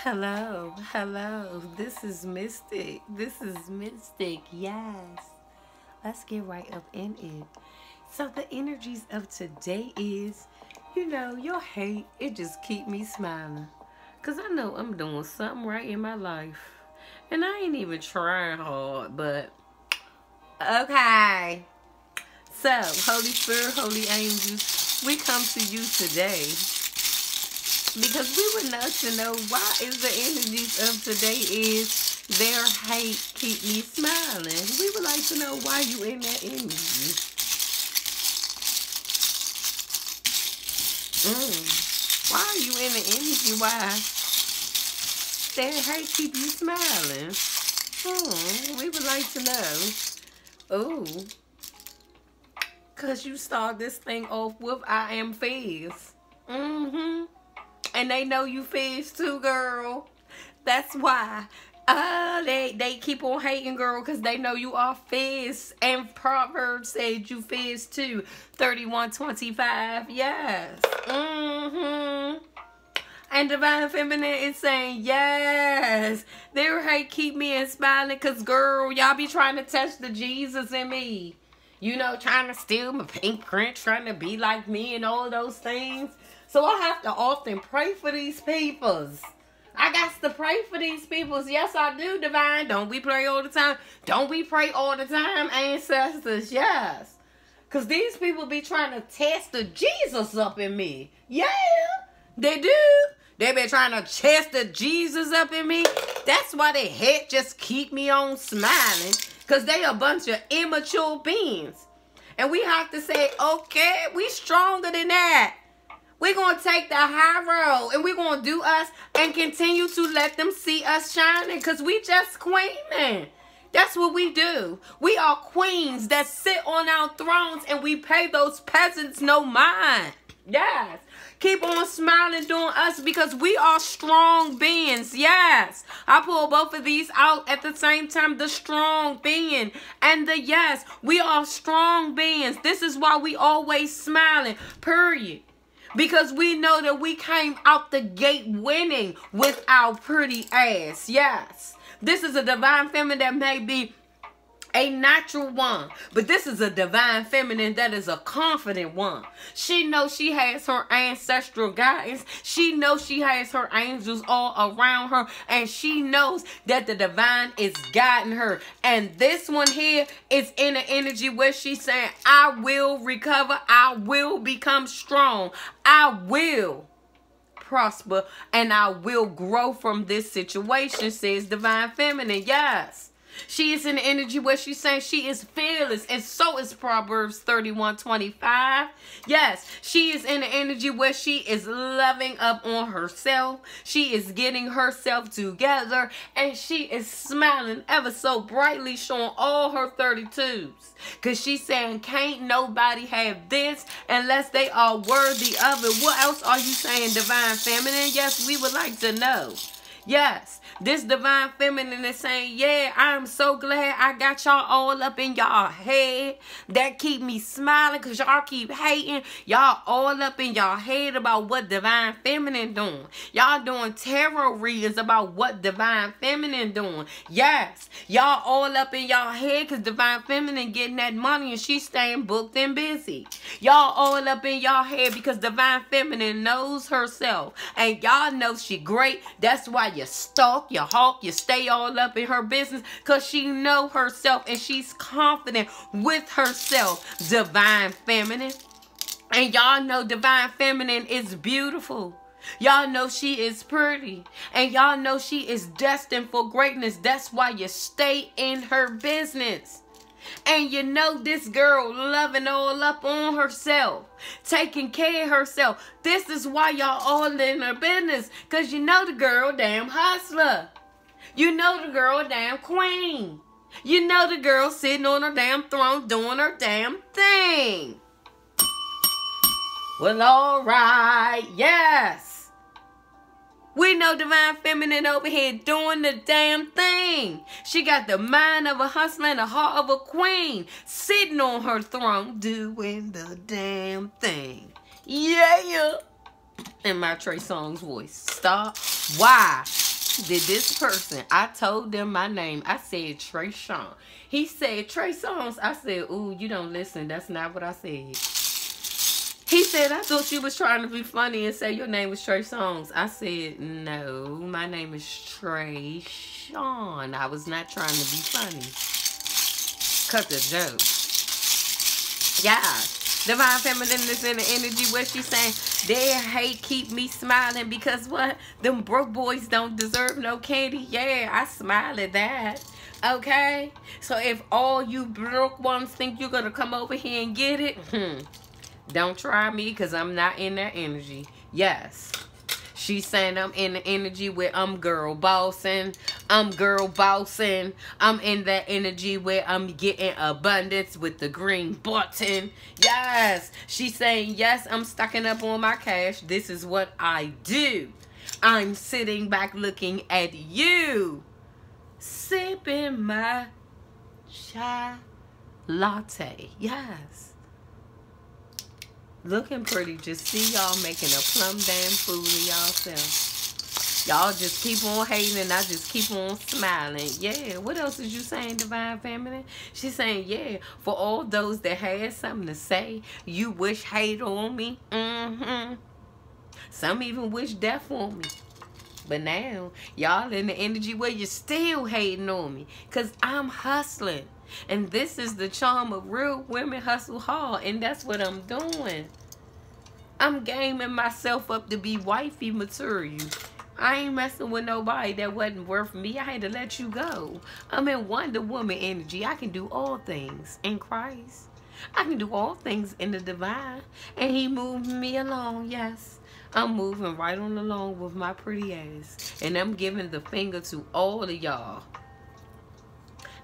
Hello, hello. This is Mystic. This is Mystic. Yes. Let's get right up in it. So the energies of today is, you know, your hate, it just keep me smiling. Cause I know I'm doing something right in my life. And I ain't even trying hard, but okay. So, Holy Spirit, Holy Angels, we come to you today because we would love to know why is the energies of today is their hate keep me smiling. We would like to know why you in that energy. Mm. Why are you in the energy? Why their hate keep you smiling? Hmm. We would like to know. Oh. Cause you start this thing off with I am Fizz. Mm-hmm. And they know you fish too, girl. That's why. Uh, they, they keep on hating, girl, because they know you are fish. And Proverbs said you fish too. 3125. Yes. Mm-hmm. And Divine Feminine is saying, yes. Their hate keep me inspiring because, girl, y'all be trying to touch the Jesus in me. You know, trying to steal my pink print, trying to be like me and all those things. So I have to often pray for these peoples. I got to pray for these peoples. Yes, I do, divine. Don't we pray all the time? Don't we pray all the time, ancestors? Yes. Because these people be trying to test the Jesus up in me. Yeah, they do. They been trying to test the Jesus up in me. That's why they head just keep me on smiling. Because they a bunch of immature beings. And we have to say, okay, we stronger than that. We're going to take the high road and we're going to do us and continue to let them see us shining because we just queening. That's what we do. We are queens that sit on our thrones and we pay those peasants no mind. Yes. Keep on smiling doing us because we are strong beings. Yes. I pull both of these out at the same time. The strong being and the yes. We are strong beings. This is why we always smiling. Period because we know that we came out the gate winning with our pretty ass. Yes. This is a divine feminine that may be a natural one. But this is a divine feminine that is a confident one. She knows she has her ancestral guidance. She knows she has her angels all around her. And she knows that the divine is guiding her. And this one here is in an energy where she's saying, I will recover. I will become strong. I will prosper and I will grow from this situation, says Divine Feminine. Yes. She is in the energy where she's saying she is fearless. And so is Proverbs 31 25. Yes, she is in the energy where she is loving up on herself. She is getting herself together. And she is smiling ever so brightly, showing all her 32s. Because she's saying, can't nobody have this unless they are worthy of it. What else are you saying, Divine Feminine? Yes, we would like to know. Yes, this divine feminine is saying, yeah, I'm so glad I got y'all all up in y'all head. That keep me smiling because y'all keep hating. Y'all all up in y'all head about what divine feminine doing. Y'all doing tarot readings about what divine feminine doing. Yes, y'all all up in y'all head because divine feminine getting that money and she staying booked and busy. Y'all all up in y'all head because divine feminine knows herself. And y'all know she great. That's why you stalk, you hawk, you stay all up in her business because she know herself and she's confident with herself. Divine feminine. And y'all know divine feminine is beautiful. Y'all know she is pretty. And y'all know she is destined for greatness. That's why you stay in her business. And you know this girl loving all up on herself, taking care of herself. This is why y'all all in her business. Because you know the girl damn hustler. You know the girl damn queen. You know the girl sitting on her damn throne doing her damn thing. Well, all right. Yes. We know Divine Feminine over here doing the damn thing. She got the mind of a hustler and the heart of a queen. Sitting on her throne doing the damn thing. Yeah. In my Trey Songz voice. Stop. Why? did this person, I told them my name. I said Trey Sean. He said Trey Songs. I said, ooh, you don't listen. That's not what I said. He said, I thought you was trying to be funny and say your name was Trey Songs. I said, no, my name is Trey Sean. I was not trying to be funny. Cut the joke. Yeah. Divine Feminine is in the energy where she's saying, their hate keep me smiling because what? Them broke boys don't deserve no candy. Yeah, I smile at that. Okay? So if all you broke ones think you're going to come over here and get it, hmm, don't try me because I'm not in that energy. Yes. She's saying I'm in the energy where I'm girl bossing. I'm girl bossing. I'm in that energy where I'm getting abundance with the green button. Yes. She's saying, yes, I'm stocking up on my cash. This is what I do. I'm sitting back looking at you. Sipping my chai latte. Yes looking pretty. Just see y'all making a plum damn fool of y'allself. Y'all just keep on hating and I just keep on smiling. Yeah, what else is you saying, Divine Feminine? She's saying, yeah, for all those that had something to say, you wish hate on me. Mm-hmm. Some even wish death on me. But now, y'all in the energy where you're still hating on me. Because I'm hustling. And this is the charm of real women hustle hard. And that's what I'm doing. I'm gaming myself up to be wifey material. I ain't messing with nobody that wasn't worth me. I had to let you go. I'm in Wonder Woman energy. I can do all things in Christ. I can do all things in the divine. And he moved me along, yes. I'm moving right on along with my pretty ass. And I'm giving the finger to all of y'all.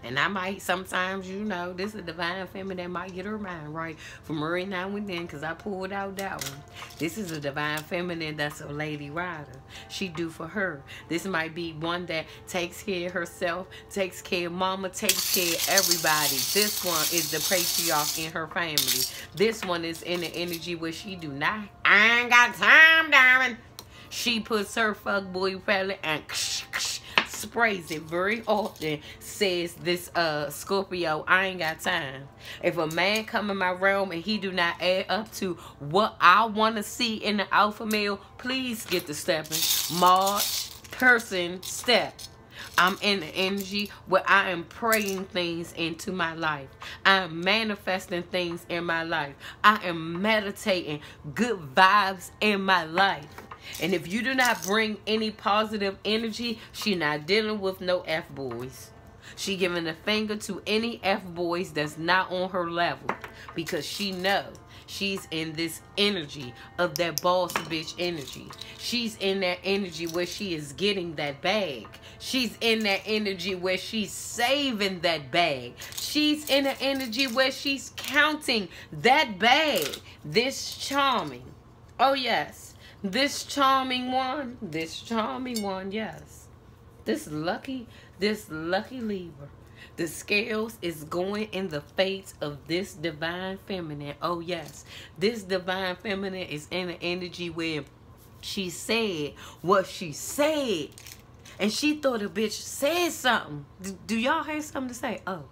And I might sometimes, you know, this is a divine feminine that might get her mind right from every now and then because I pulled out that one. This is a divine feminine that's a lady rider. She do for her. This might be one that takes care of herself, takes care of mama, takes care of everybody. This one is the patriarch in her family. This one is in the energy where she do not. I ain't got time, darling. She puts her fuck boy family and sprays it very often says this uh Scorpio I ain't got time if a man come in my realm and he do not add up to what I want to see in the alpha male please get the stepping March person step I'm in the energy where I am praying things into my life. I am manifesting things in my life. I am meditating good vibes in my life. And if you do not bring any positive energy, she not dealing with no F boys. She giving a finger to any F boys that's not on her level because she know she's in this energy of that boss bitch energy. She's in that energy where she is getting that bag. She's in that energy where she's saving that bag. She's in an energy where she's counting that bag. This charming. Oh yes this charming one, this charming one, yes. This lucky, this lucky Libra. The scales is going in the face of this divine feminine. Oh, yes. This divine feminine is in an energy where she said what she said. And she thought a bitch said something. Do, do y'all have something to say? Oh.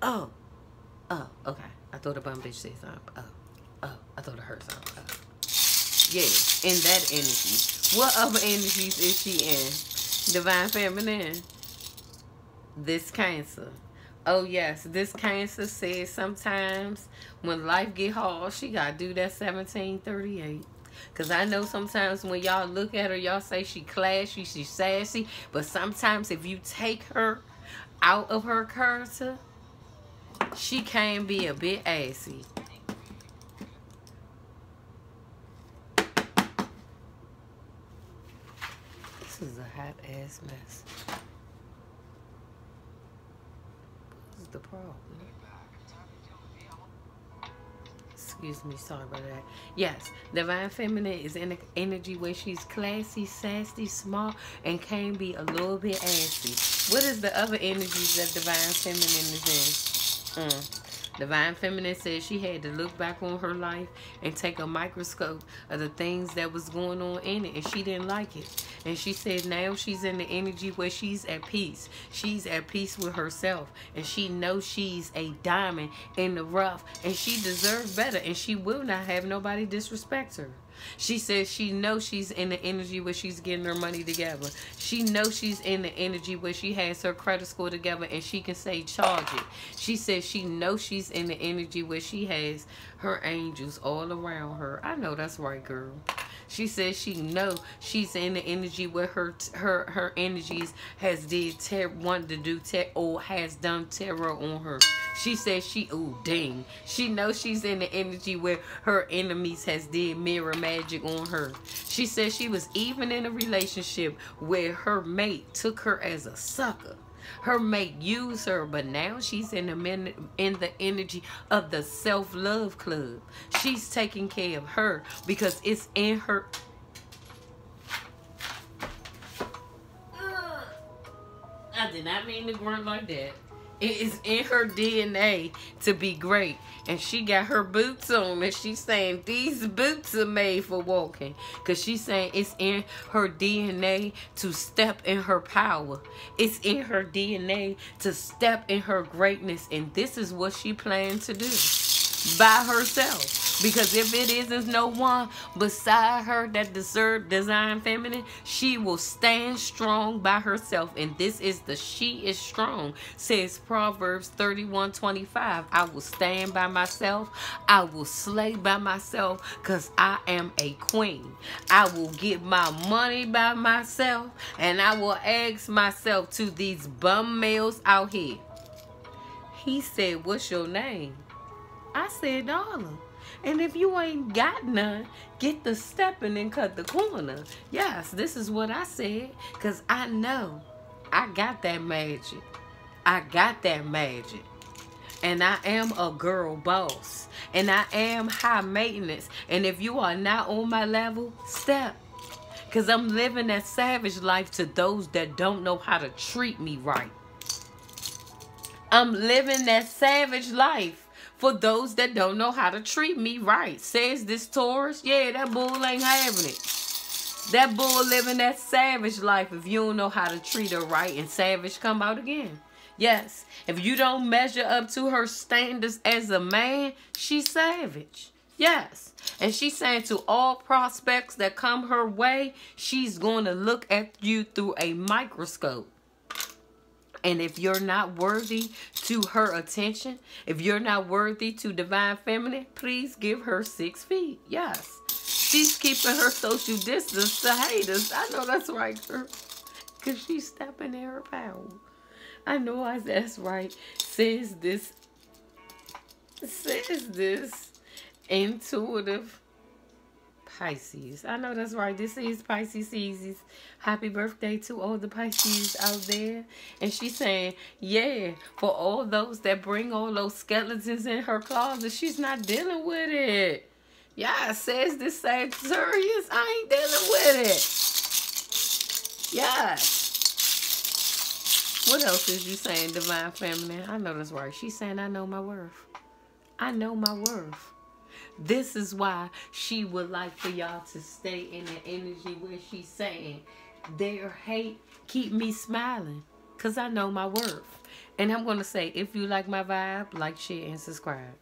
Oh. Oh, okay. I thought a bum bitch said something. Oh. Oh, I thought I heard something. Oh. Yeah, in that energy. What other energies is she in? Divine Feminine. This Cancer. Oh, yes. This Cancer says sometimes when life get hard, she got to do that 1738. Because I know sometimes when y'all look at her, y'all say she classy, she sassy. But sometimes if you take her out of her character, she can be a bit assy. is a ass mess. The problem? Excuse me, sorry about that. Yes, Divine Feminine is in an energy where she's classy, sassy, smart, and can be a little bit assy. What is the other energies that Divine Feminine is in? Mm. Divine Feminine said she had to look back on her life and take a microscope of the things that was going on in it and she didn't like it. And she said now she's in the energy where she's at peace. She's at peace with herself. And she knows she's a diamond in the rough. And she deserves better. And she will not have nobody disrespect her. She says she knows she's in the energy where she's getting her money together. She knows she's in the energy where she has her credit score together and she can say charge it. She says she knows she's in the energy where she has her angels all around her. I know that's right, girl. She says she know she's in the energy where her her her energies has did ter wanted to do ter or has done terror on her. She says she oh dang. She knows she's in the energy where her enemies has did mirror magic on her. She says she was even in a relationship where her mate took her as a sucker. Her mate used her, but now she's in the in the energy of the self-love club. She's taking care of her because it's in her. I did not mean to grunt like that. It is in her DNA to be great. And she got her boots on and she's saying these boots are made for walking. Because she's saying it's in her DNA to step in her power. It's in her DNA to step in her greatness. And this is what she plans to do by herself. Because if it isn't no one beside her that deserve design feminine, she will stand strong by herself. And this is the she is strong, says Proverbs 31 25. I will stand by myself. I will slay by myself because I am a queen. I will get my money by myself and I will ask myself to these bum males out here. He said, What's your name? I said, Darling. And if you ain't got none, get the stepping and cut the corner. Yes, this is what I said. Because I know I got that magic. I got that magic. And I am a girl boss. And I am high maintenance. And if you are not on my level, step. Because I'm living that savage life to those that don't know how to treat me right. I'm living that savage life for those that don't know how to treat me right. Says this Taurus, yeah, that bull ain't having it. That bull living that savage life if you don't know how to treat her right and savage come out again. Yes, if you don't measure up to her standards as a man, she's savage. Yes. And she's saying to all prospects that come her way, she's going to look at you through a microscope. And if you're not worthy to her attention, if you're not worthy to divine feminine, please give her six feet. Yes. She's keeping her social distance to haters. I know that's right, girl. Because she's stepping in her power. I know I, that's right. Says this, says this intuitive Pisces. I know that's right. This is Pisces seasons. Happy birthday to all the Pisces out there. And she's saying, yeah, for all those that bring all those skeletons in her closet, she's not dealing with it. Yeah, says this Sagittarius, I ain't dealing with it. Yeah. What else is you saying, Divine Feminine? I know that's right. She's saying, I know my worth. I know my worth. This is why she would like for y'all to stay in the energy where she's saying, their hate keep me smiling because I know my worth. And I'm going to say, if you like my vibe, like, share, and subscribe.